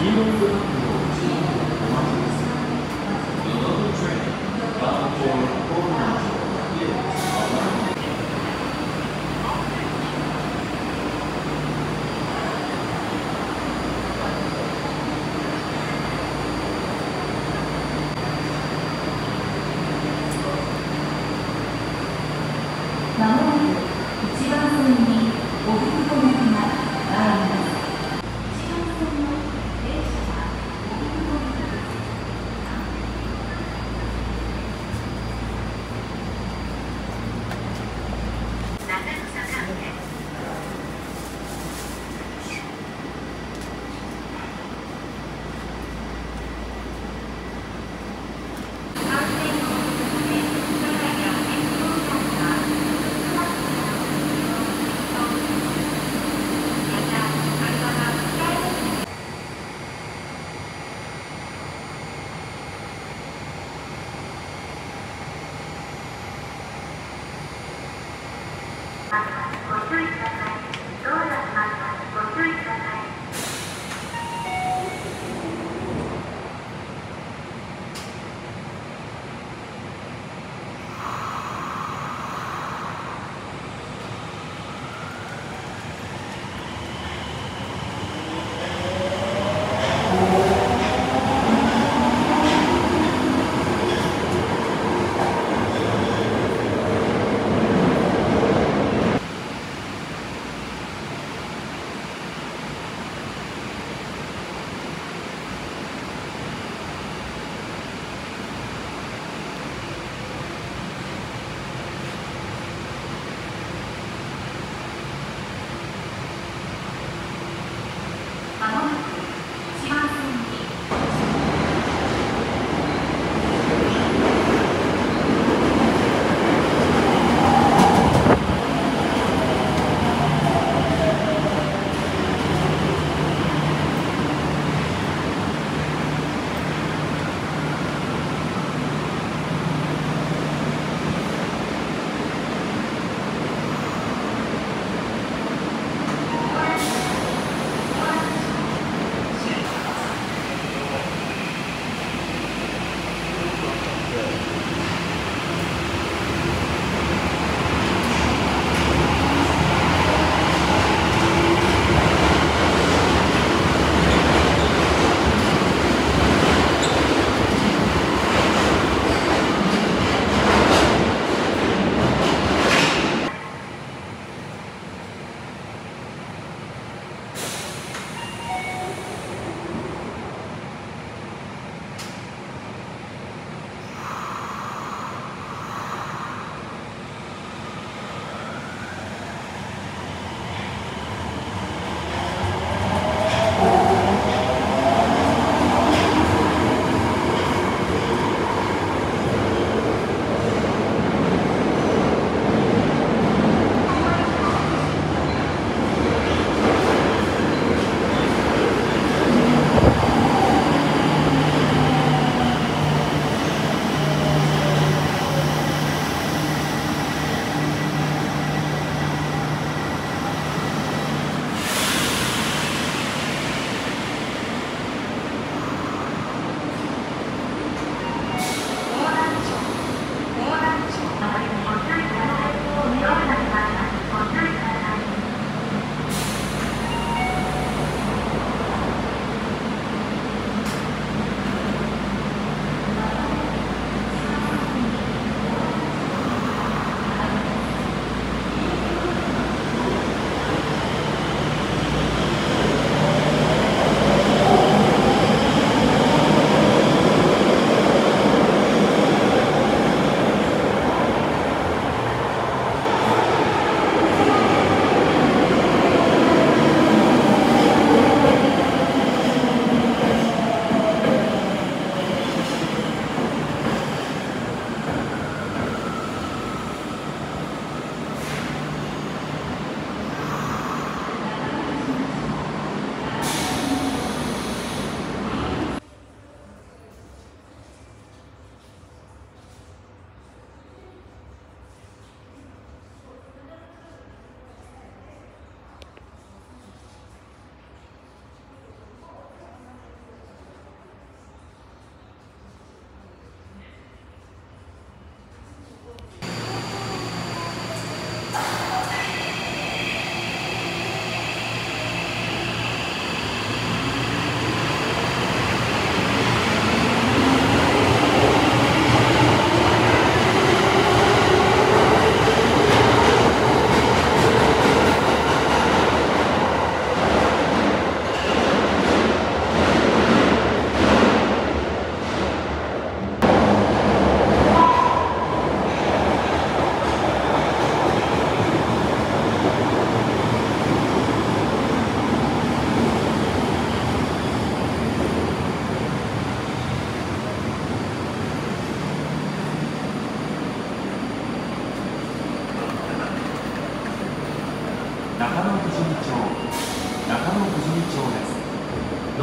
aqui.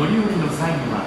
乗り降りの際には